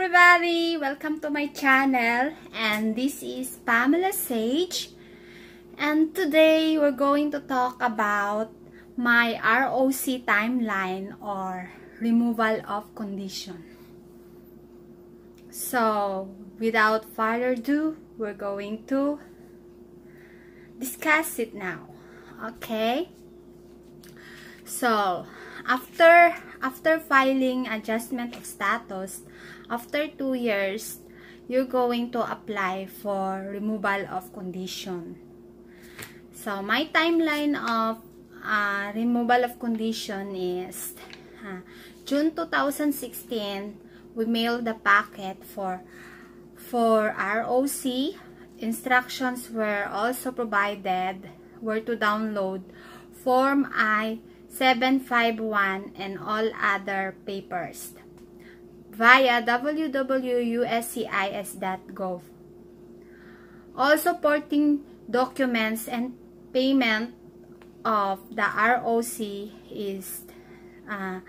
everybody! Welcome to my channel and this is Pamela Sage and today we're going to talk about my ROC timeline or removal of condition. So without further ado, we're going to discuss it now. Okay? So after after filing adjustment of status, after two years, you're going to apply for removal of condition. So, my timeline of uh, removal of condition is uh, June 2016, we mailed the packet for for ROC. Instructions were also provided where to download Form I 751 and all other papers via www.uscis.gov. All supporting documents and payment of the ROC is uh,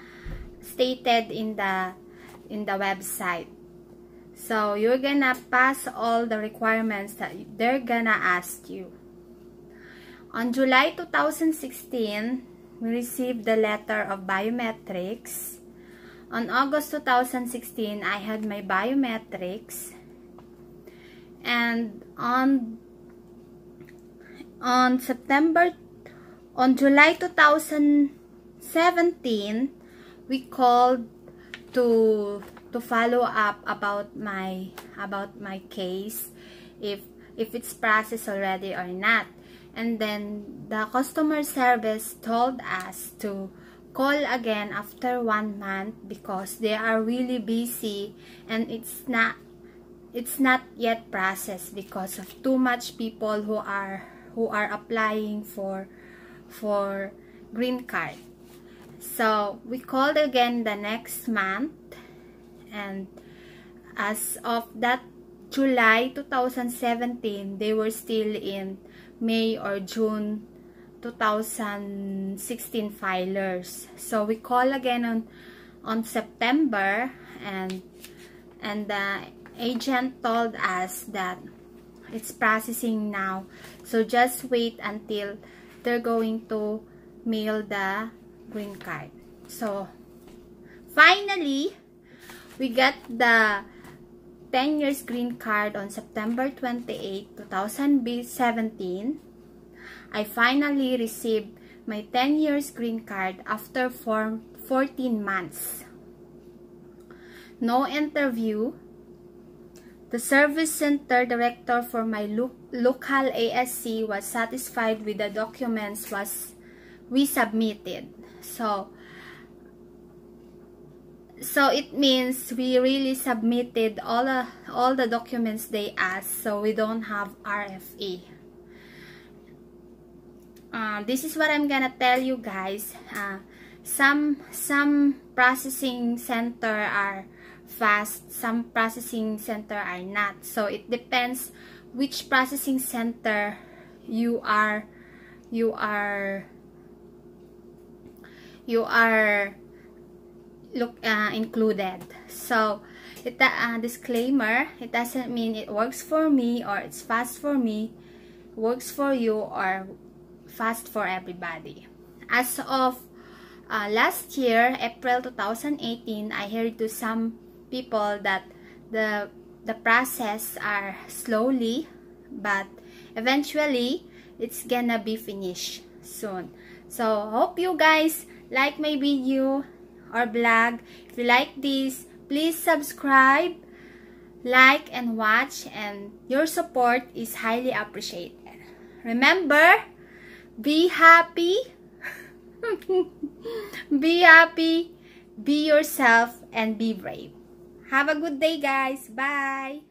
stated in the in the website. So you're gonna pass all the requirements that they're gonna ask you. On July 2016, we received the letter of biometrics. On August 2016, I had my biometrics. And on on September on July 2017, we called to to follow up about my about my case if if it's processed already or not and then the customer service told us to call again after one month because they are really busy and it's not it's not yet processed because of too much people who are who are applying for for green card. So we called again the next month and as of that July 2017 they were still in May or June 2016 filers. So we call again on on September and and the agent told us that it's processing now. So just wait until they're going to mail the green card. So finally we got the 10 years green card on September 28, 2017, I finally received my 10 years green card after 14 months. No interview. The service center director for my lo local ASC was satisfied with the documents was we submitted. So, so it means we really submitted all the all the documents they asked so we don't have RFE uh, this is what I'm gonna tell you guys. Uh, some some processing center are fast some processing center are not. So it depends which processing center you are you are you are look uh, included. So it uh, disclaimer it doesn't mean it works for me or it's fast for me works for you or fast for everybody as of uh, last year April 2018 I heard to some people that the the process are slowly but eventually it's gonna be finished soon so hope you guys like my video or blog. If you like this, please subscribe, like, and watch. And your support is highly appreciated. Remember, be happy. be happy, be yourself, and be brave. Have a good day, guys. Bye.